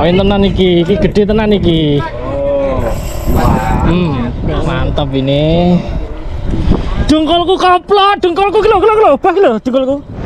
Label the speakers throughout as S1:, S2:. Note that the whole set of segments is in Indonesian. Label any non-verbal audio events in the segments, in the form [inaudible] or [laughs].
S1: Poin tenan iki, iki gede tenan iki.
S2: Oh.
S1: Hmm, mantap ini. Dengkolku kaplok, dengkolku kilo kilo kilo, bah kilo dengkolku.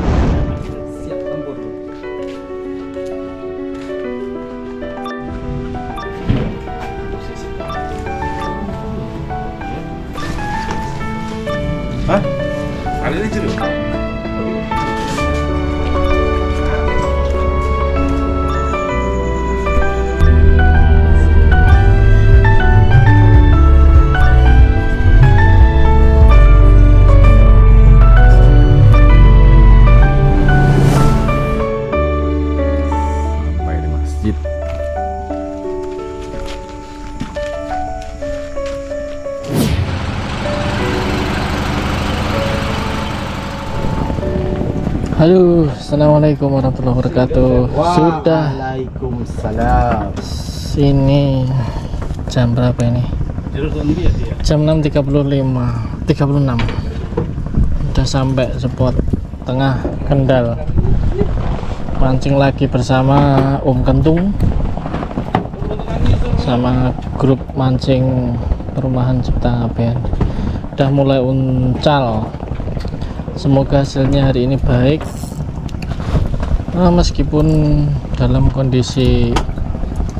S1: Halo, assalamualaikum warahmatullahi wabarakatuh. Sudah
S2: Waalaikumsalam.
S1: sini jam berapa ini? Jam 6.35 36 Udah sampai spot tengah Kendal Mancing lagi bersama Om Kentung Sama grup mancing perumahan Cipta Ngabean Udah mulai uncal Semoga hasilnya hari ini baik. Nah, meskipun dalam kondisi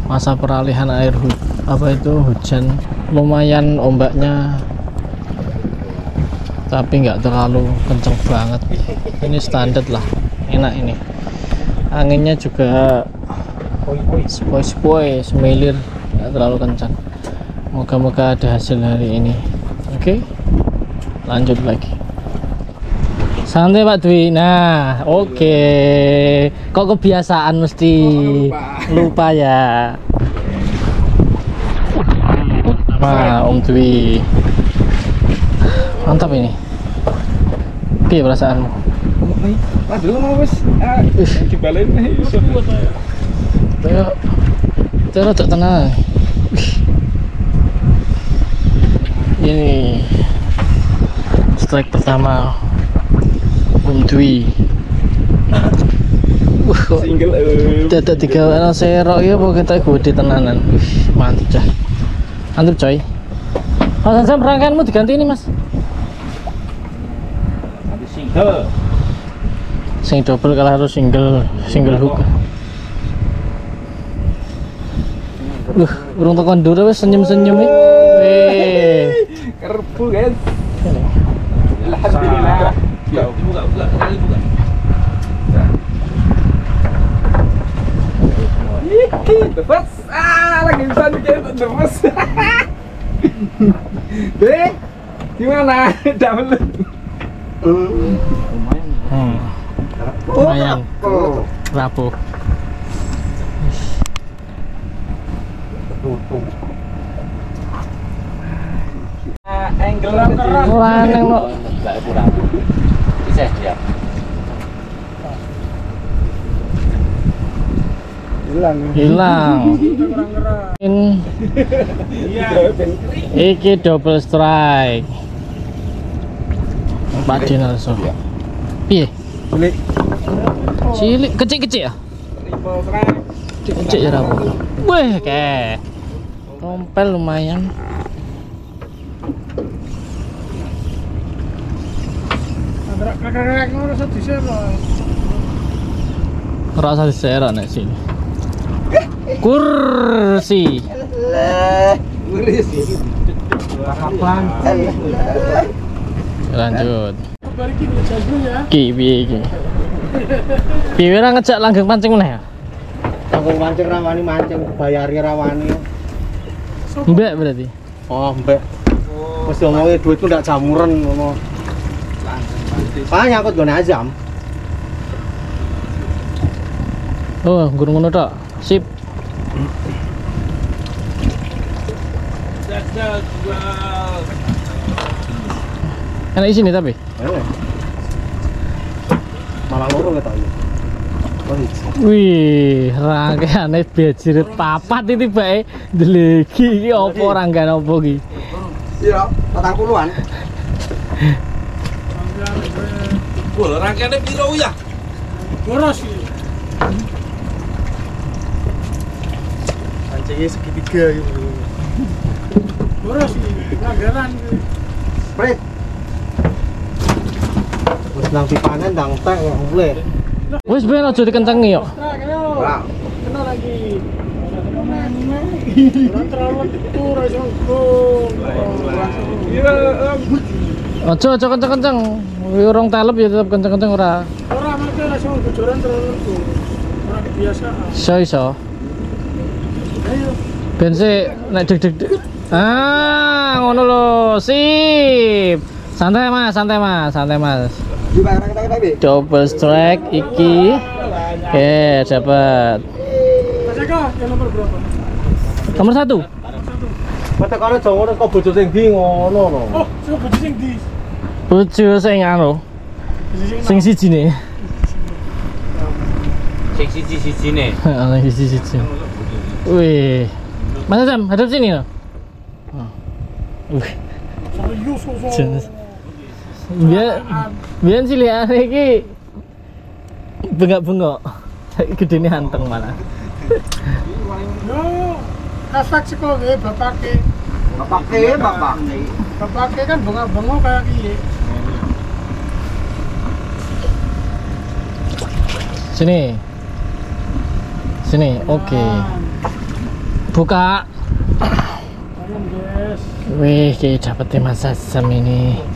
S1: masa peralihan air apa itu hujan lumayan ombaknya tapi nggak terlalu kenceng banget. Ini standar lah enak ini. Anginnya juga sepoi-sepoi semilir nggak terlalu kencang. Moga-moga ada hasil hari ini. Oke lanjut lagi santai Pak Dwi nah oke kok kebiasaan mesti lupa ya Wah, Om Dwi. Mantap ini. Oke, perasaanmu?
S2: Aduh, mau wis. Ah,
S1: tak tenang. Ini strike pertama Om Dwi. Wah,
S2: Single eh.
S1: dadak tiga anak serok ya apa kita gede tenanan. Wih, mantap dah. Mantap coy. Mas Hansam rangkaianmu diganti ini mas.
S2: Single.
S1: Sing double kalau harus single single hook. Duh, urung tekan dura wis senyum-senyum nih. Weh.
S2: Kerbu, guys. Alhamdulillah. Ya, buka, buka, sekali buka. Lepas, ah lagi bisa bikin lepas. [laughs] Dek, gimana? [laughs] Double.
S1: Hmm. Lumayan. Rapuh.
S2: Angle
S1: Lanang no.
S2: Bisa ya. Hilang.
S1: Hilang. [laughs] Iki double strike. Pak Dinarso. Piye?
S2: Sulit.
S1: Cilik kecil-kecil ya?
S2: Triple strike.
S1: Kecil ya rapuh. Weh, ke. Rompel lumayan.
S2: Kakak-kakak ngono sedhisik
S1: Rasa diserok nek sini. Kursi. Lanjut. Ki piye iki? Piye ora ngejak langgeng pancing meneh ya?
S3: Aku mancing rawani mancing bayari rawani.
S1: Mbak berarti.
S3: Oh, mbak. Mesti ngomongnya duitku ndak jamuran ngono. Ah nyangkut gue azam.
S1: Oh, gurung ngono tok. Sip. Enak di sini tapi.
S3: Eh. Malah loro ketok iki. Oh, iki.
S1: Wih, rangkaiane bejirit papat iki bae delegi iki apa rangkaian apa iki?
S3: Iya, 40-an.
S2: Wah, rangkaiannya piro ya?
S4: Boros iki.
S3: Ini segitiga gitu.
S2: Terus pelanggaran
S3: Prit. Wis nang pipanen ndang tek kok mulai.
S1: Wis ben aja dikencengi yo.
S2: Kena
S3: Ora.
S2: lagi. Orang Aja
S1: aja kenceng-kenceng. Kuwi Urung telep ya tetep kenceng-kenceng ora.
S2: orang mereka langsung bocoran terlalu. Orang kebiasaan.
S1: Iso iso.
S2: Ayo.
S1: Ben sik nek deg-deg. Ah, ngono lho. Sip. Santai Mas, santai Mas, santai Mas.
S3: Di.
S1: Double strike iki. Oke, dapat.
S2: Mas Eko, yang nomor berapa?
S1: Nomor satu.
S3: Mata karo Jawa kok bojo sing ndi ngono no.
S2: Oh, sing di.
S1: Bojo sing anu, sing siji ne. [laughs]
S4: Sing siji-siji.
S1: Wih. Mas Sam, hadap sini loh. Wih,
S2: Serius kok.
S1: Biar biar sih lihat iki bengak-bengok. [laughs] Gedene hanteng malah.
S2: Yo, hashtag sekolah gue bapake.
S3: Bapake, bapake.
S2: Bapake kan bengak-bengok kayak gini.
S1: Sini. Sini, oke. Buka.
S2: Ayam guys.
S1: Wih, kayak dapet Mas Sam ini.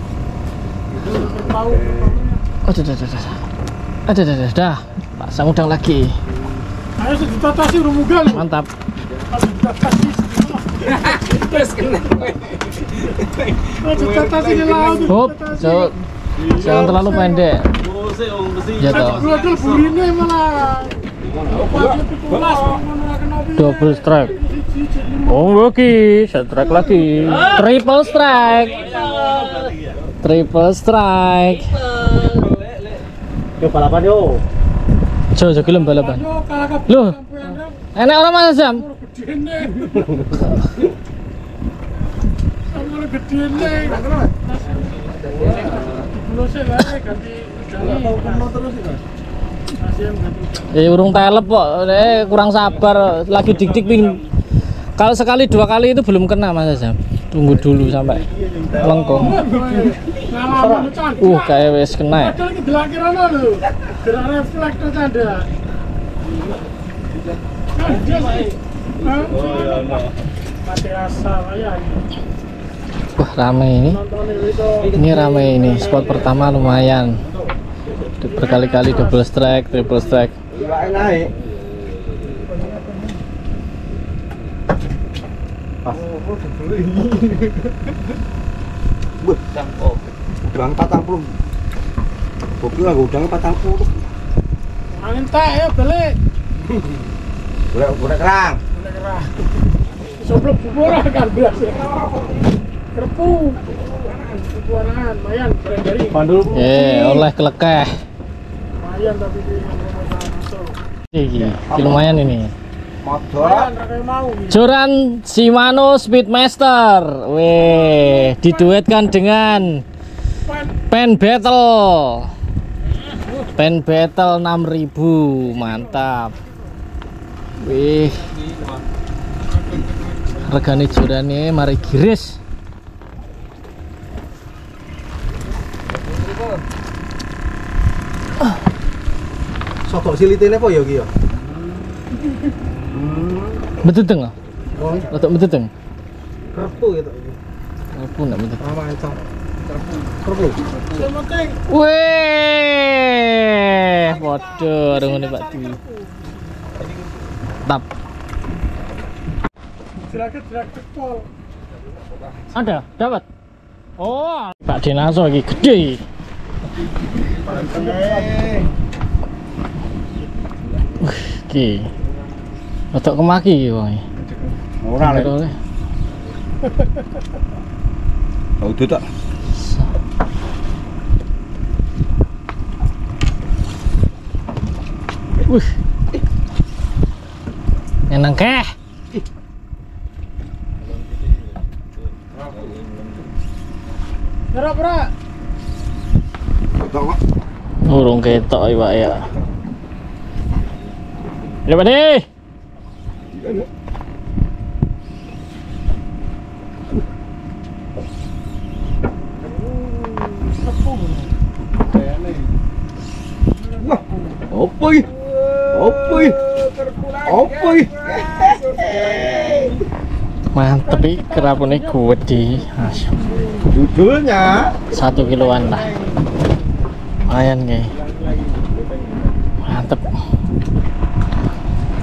S2: Tahu.
S1: Oh, dah, dah, dah, dah. Ada, dah, dah. Pasang udang lagi.
S2: Ayo sejuta tasi udah mugal.
S1: Mantap.
S2: Sejuta tasi.
S4: Terus kena.
S2: Sejuta tasi di laut.
S1: Hop, so, jangan terlalu pendek. Ya toh. Double strike. Oh, lagi, strike lagi. Triple strike. Triple strike.
S3: Yo balapan yo.
S1: Jo, jo gelem balapan. Loh. Enak orang
S2: ganti udang.
S1: Ya urung telep kok. Eh, kurang sabar. Lagi dik-dik ping. Kalau sekali dua kali itu belum kena Mas Sam. Tunggu dulu sampai lengkung. Uh, kayak wes kena.
S2: Padahal iki lho. Gerak canda.
S1: Wah, rame ini. Ini rame ini. Spot pertama lumayan. Berkali-kali double strike, triple strike.
S3: Iwake naik. Pas. Buh, Udang 40. Bobi lah udang 40.
S2: Angin tak ya balik. [laughs]
S3: Golek golek kerang.
S2: Udah kerah. Soblok bubur kan biasa. Kerpu. Buburan, mayan, keren dari.
S3: Pandul.
S1: Eh, oleh kelekeh.
S2: Mayan tapi di.
S1: Iki, lumayan ini. Joran Shimano Speedmaster. Weh, diduetkan dengan. Pen Battle. Pen Battle 6000, mantap. Wih. Regane jurane mari giris.
S3: Sokok silitene apa ya iki ya?
S1: Betuteng ah. Rotok betuteng.
S3: kerpu gitu.
S1: Aku enggak betuteng.
S3: Ah, mancang.
S2: Penting
S1: Weh, waduh, ada ngene Pak. Tap. Ada, dapat. Oh, Pak Dinaso lagi gede. Iki. Rotok kemaki iki wong.
S3: Ora lek. Oh, itu tak.
S1: Wih. Enang keh.
S2: Berak, berak.
S3: Tok, Pak.
S1: Urung ketok iki, Pak ya. Ya, Pak Di.
S3: Apa iki? Apa iki? Apa iki?
S1: Mantep iki kerapune gede.
S3: Judulnya?
S1: Satu kiloan lah. Lumayan nih mantep.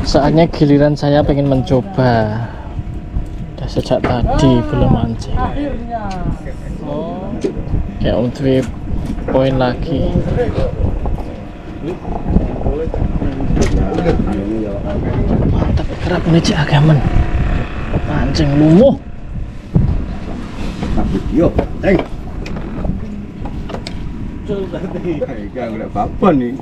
S1: Saatnya giliran saya pengen mencoba. Udah sejak tadi belum mancing om Dwi poin lagi. Mantap kerap ini agaman mancing lumuh
S3: Yo, hey. Enggak ada apa-apa nih.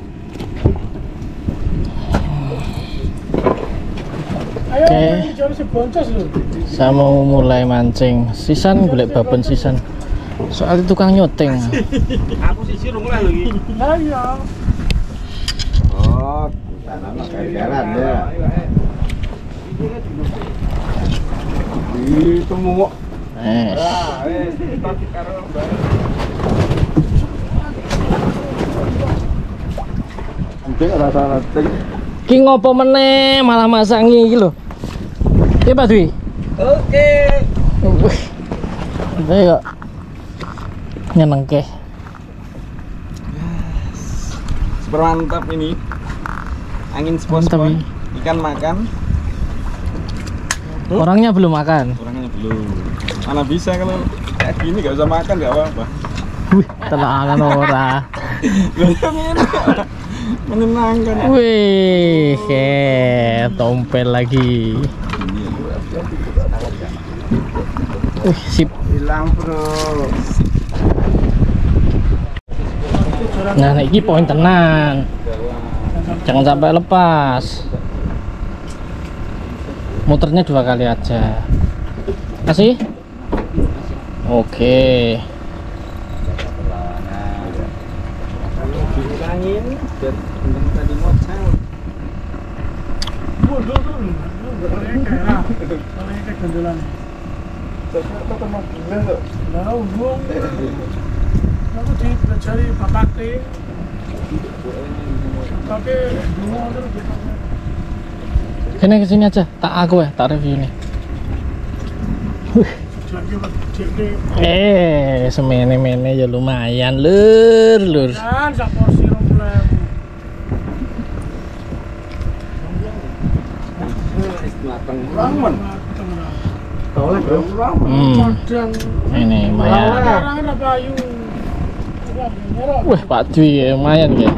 S2: Ayo,
S1: Oke.
S2: ini jauh si boncos lho.
S1: saya mau mulai mancing sisan golek babon sisan soal itu tukang nyoteng
S4: Aku sisi rung lah lagi.
S2: Lah iya.
S3: Oh, tanah mah jalan ya. Itu mau
S1: eh
S3: Mungkin rasa rasa.
S1: Ki ngopo meneh malah masangi iki lho? Iya Pak Dwi?
S4: Oke.
S1: Wih, itu kok nyenengke
S4: Super mantap ini. Angin
S1: ini.
S4: Ikan makan.
S1: orangnya belum makan?
S4: Orangnya belum. Mana bisa kalau kayak gini gak usah makan gak apa-apa.
S1: wih tenangan ora
S4: Loh, menyenangkan.
S1: wih ke tompel lagi wih sip
S3: hilang bro.
S1: Nah, nah ini poin tenan. Jangan sampai lepas. Muternya dua kali aja. Kasih? Oke. Sini ke sini aja. Tak aku ya, tak review nih. [laughs] Eh, semene-mene ya lumayan, lur, lur. Hmm, ini lumayan. Wah, Pak Dwi ya, lumayan ya.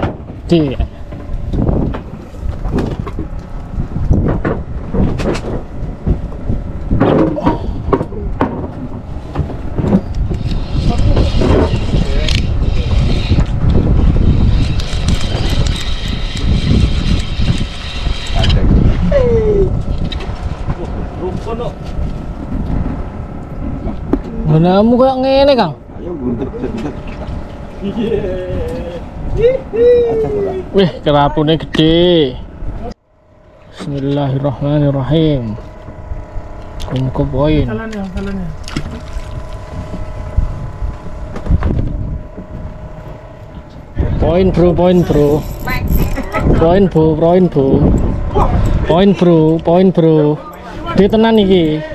S1: Di. Benamu kayak ngene, Kang.
S3: Ayo buntet buntet.
S1: Wih, kerapune gede. Bismillahirrahmanirrahim. Kumko poin. Poin bro, poin bro. Poin bro, poin bro. Poin bro, poin bro. Gede tenan iki.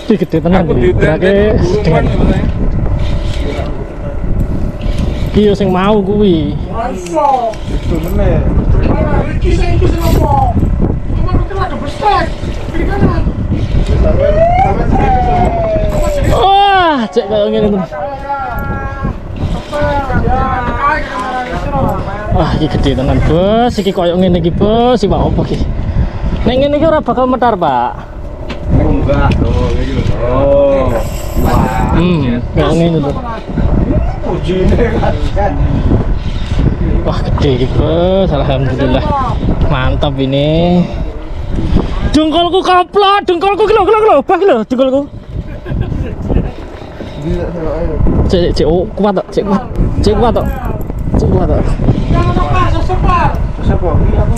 S1: Ih, gede tenan iki.
S4: sebenarnya.
S1: iki yo sing mau kuwi.
S3: Itu meneh.
S2: Sing iki sing ada bestek. Kiri kanan.
S1: Wah, cek kayak ngene. Wah, iki gede tenan, Bos. Iki koyo ngene iki, Bos. Iki apa iki? Nek ngene iki ora bakal metar, Pak.
S3: Enggak. Oh, kayak gitu. Oh. Wah.
S1: Hmm, tuh.
S3: Puji ini kan.
S1: Wah gede bos, alhamdulillah mantap ini. Dengkolku kaplot, dengkolku kilo kilo kilo, bah kilo dengkolku. Cek cek oh, kuat tok, cek kuat, cek kuat tok, cek kuat tok.
S3: Siapa? Ini aku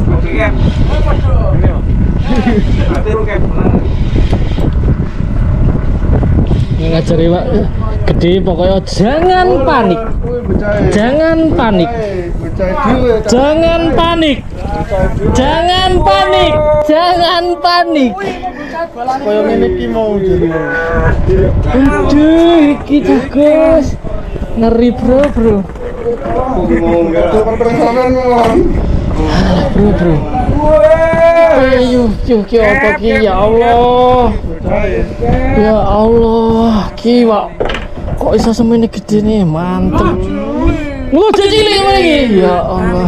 S4: Cap.
S1: Ini ngajari pak, gede pokoknya jangan panik, jangan panik, jangan panik, jangan panik, jangan panik.
S3: Kaya ngene iki mau jadi.
S1: Aduh, kita Gus. Ngeri bro, bro. Bro, bro. Ayo, yuk, apa ki ya Allah. Ya Allah, ki Pak. Kok bisa semene gede nih, mantep. Lu jadi cilik ki? Ya Allah.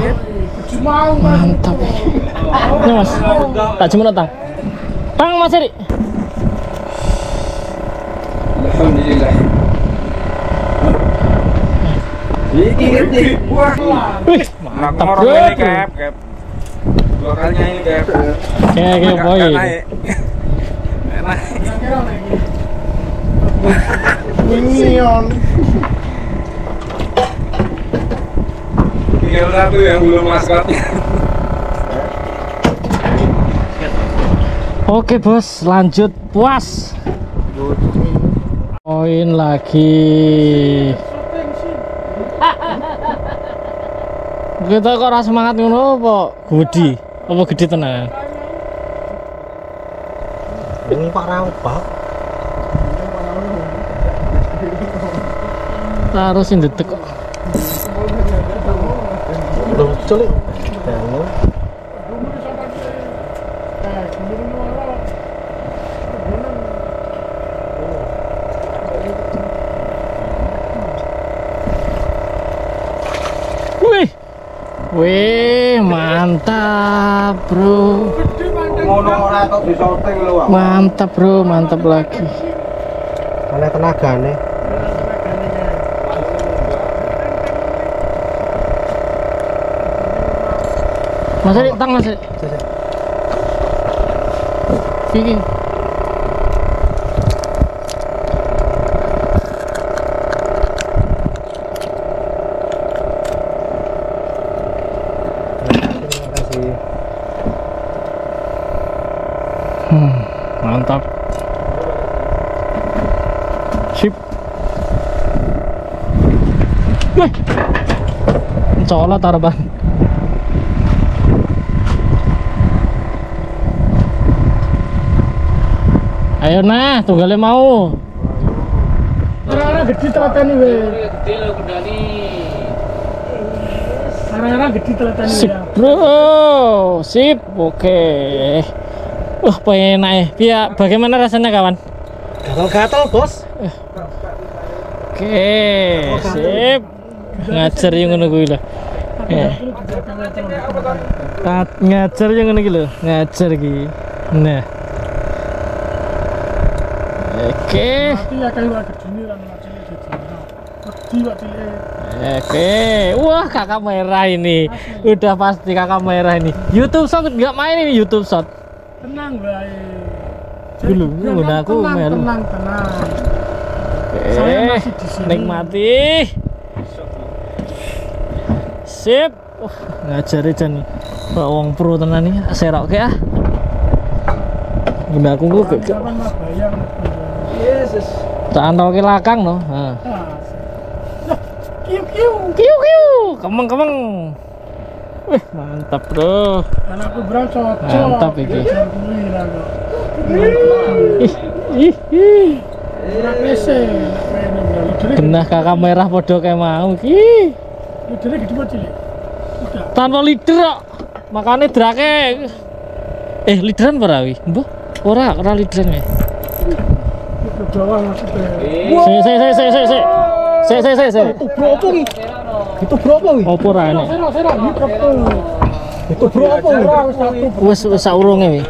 S1: Mantap. Ini Mas. Tak cuma tang. Tang Mas Eri.
S4: Alhamdulillah. Iki gede. Wah.
S1: Wih, mantap
S4: ini. Dua kalinya ini Cap.
S1: Kayak kayak
S4: Nggak-
S1: boy.
S4: nggak naik. Nggak naik.
S3: Minion.
S4: Tinggal satu yang belum maskotnya.
S1: Oke bos, lanjut puas. Poin lagi. Kita kok rasa semangat ngono apa? Gudi, apa gede tenan?
S3: Ini Pak Rampak.
S1: Harus detek kok.
S3: Lucu nih.
S1: Wih, wih mantap bro, mantap bro, mantap lagi.
S3: Ana tenagane.
S1: Mas Eri, tang mas Eri. Iki.
S3: Terima kasih.
S1: Hmm, mantap. Sip. Wih. Colot tarban. Ayo nah, tunggalnya mau.
S2: Arah-arah gede telatani we. Arah-arah gede telatani
S1: Sip,
S2: ya.
S1: bro. Sip, oke. Wah, pengen ya. Pia, bagaimana rasanya kawan?
S3: Gatal-gatal, Bos.
S1: Oke, sip. Ngajar yang ngono kuwi lho. Tat- ngajar yang ngono iki lho, ngajar iki. Nah. Oke,
S2: ya cilik.
S1: oke. Wah, kakak merah ini. Udah pasti kakak merah ini. YouTube Shot nggak main ini YouTube Shot.
S2: Tenang wae.
S1: Dulu, nggon aku
S2: tenang,
S1: melu.
S2: Tenang, tenang. Saya
S1: Oke, nikmati. Sip. Ngajari jan Pak wong pro tenan iki serok ke ah. Guna aku kok gak.
S3: Yesus.
S1: tak antoke lakang no. Ha.
S2: Ah. Lah, kiu kiu.
S1: Kiu kiu, kemeng kemeng. Wih, mantap, Bro.
S2: Anakku berang cocok.
S1: Mantap iki.
S2: Kok.
S1: Ih, ih, ih. Genah kakak merah podo kayak mau ki.
S2: Lidere gede banget cilik. Udah.
S1: Tanpa leader kok. Makanya drake Eh, lideran ora wi? Mbah, ora ora lideran ya.
S2: Bawah maksudnya.
S1: Se se se se. Se se se se.
S3: Itu bro apa? Itu bro apa wi?
S1: Opo ra
S2: ini.
S3: Itu bro apa
S2: wis.
S1: Wis wis saurunge wi.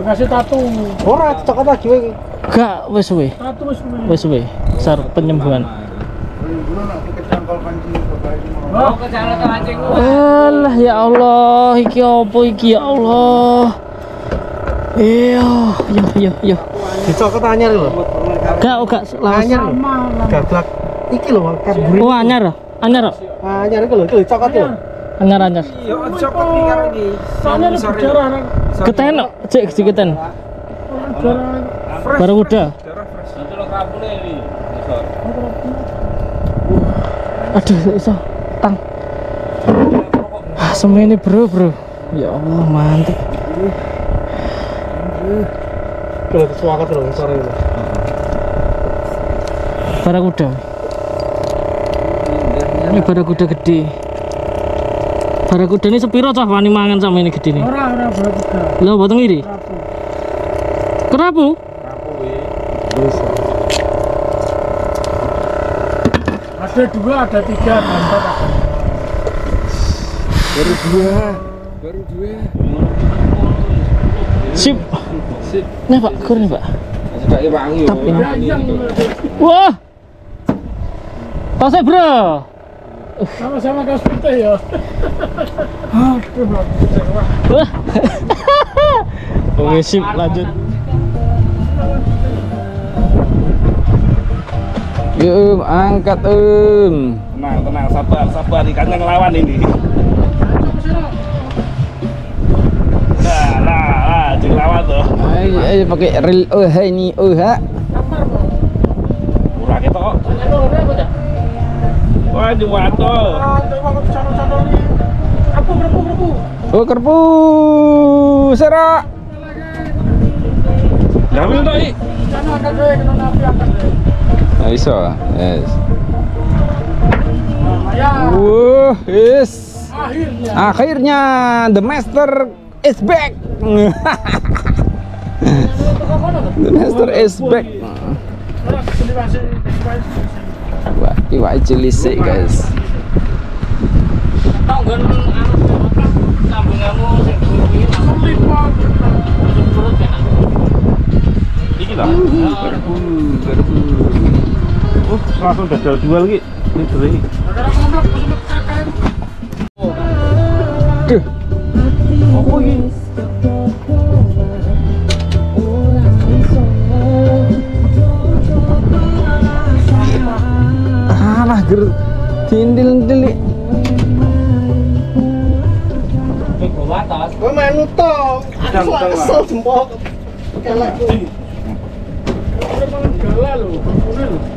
S2: Bekasnya tatu.
S3: Ora cocok lagi wi.
S1: Gak wis we.
S2: Tatu wis kuwi.
S1: Wis we. Sar penyembuhan.
S2: Oh,
S1: Alah ya Allah, iki apa iki ya Allah. Iya, yo yo yo.
S3: Dicokot anyar lho.
S1: Gak gak lawas.
S3: Anyar lho. Gablak. Iki lho kaburi.
S1: Oh anyar, anyar,
S3: Anyar iku lho, iki lho cokot lho.
S1: anyar anyar.
S4: Yo ojo kok pikir iki.
S2: Ada berdarah nang
S1: Keten, cek cek keten.
S2: darah.
S1: Baru udah. Aduh, iso tang. Ah, semua ini bro bro. Ya Allah mantap.
S3: Lho dicokot lho sore lho.
S1: Barakuda. Ini barakuda gede. Barakuda ini sepiro cah wani mangan sama ini gede nih.
S2: Ora ora berapa.
S1: Lo potong iri. Kerapu.
S2: Ada dua, ada tiga, ada empat. ada.
S4: Baru dua. Baru dua.
S1: Sip.
S4: Sip.
S1: Nih pak, kur nih pak.
S4: Sudah wangi.
S1: Tap ini.
S2: Yang
S1: Wah. Tasnya bro.
S2: sama-sama kaos putih ya. Aduh, [laughs] wah.
S1: Wah. Oke sip lanjut.
S4: Um, angkat um. Tenang, tenang, sabar, sabar. Ikannya ngelawan ini. Nah, nah, nah, jeng lawan tuh.
S5: Ayo, ayo pakai rel oh ini oh ha.
S4: Murah kok. Wah, tuh.
S5: Oh kerpu serak.
S4: Jamil
S2: akan kena akan.
S5: Nah, iso. Yes. Wuh, yes.
S2: akhirnya.
S5: Akhirnya the master is back. [laughs] the master is back. Wah, iwak cilik guys.
S4: Iki lah. Oh, langsung dajal jual ki. Ini dari.
S5: Duh.
S1: Apa ini?
S5: Alah ger.
S3: Kowe manut to.
S4: Pak.
S3: Asal jempol. Kelek kuwi.
S2: Udah mangan gala lho, kumpulnya lho.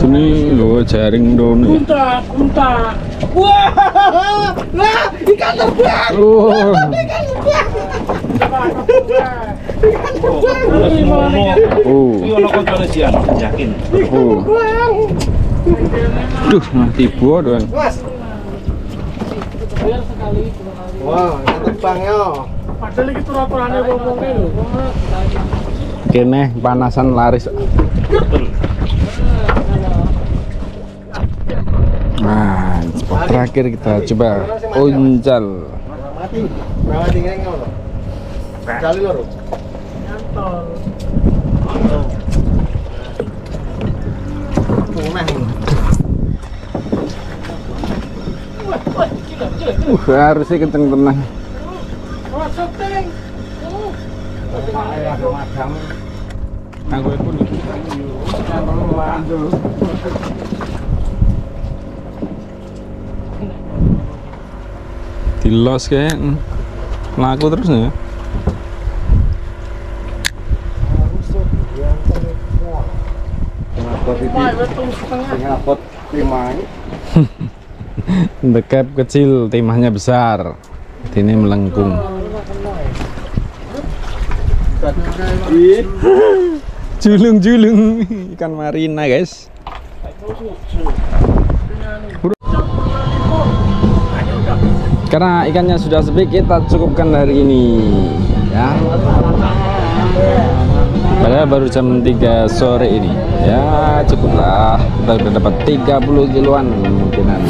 S5: Ini lo jaring dong.
S2: Kunta, kunta.
S3: Wah! Nah, ikan terbang.
S5: Oh.
S2: Coba,
S5: Oh.
S4: Iki ono koncone sian, yakin.
S5: Oh. Duh, mati buah dong.
S3: Mas. Wah, ikan terbang yo.
S2: Padahal ini turun-turunnya ngomongnya lho.
S5: Kene panasan laris. Nah, spot terakhir kita coba uncal. Uh, harusnya kenceng tenang.
S2: Oh. Oh.
S5: Aku pun Dilos kayak laku terus nih ya. [laughs] Dekap kecil, timahnya besar. Ini melengkung. [laughs] Julung-julung ikan marina, guys. Karena ikannya sudah sepi, kita cukupkan hari ini, ya. Padahal baru jam 3 sore ini. Ya, cukuplah. Kita udah dapat 30 kiloan mungkinan.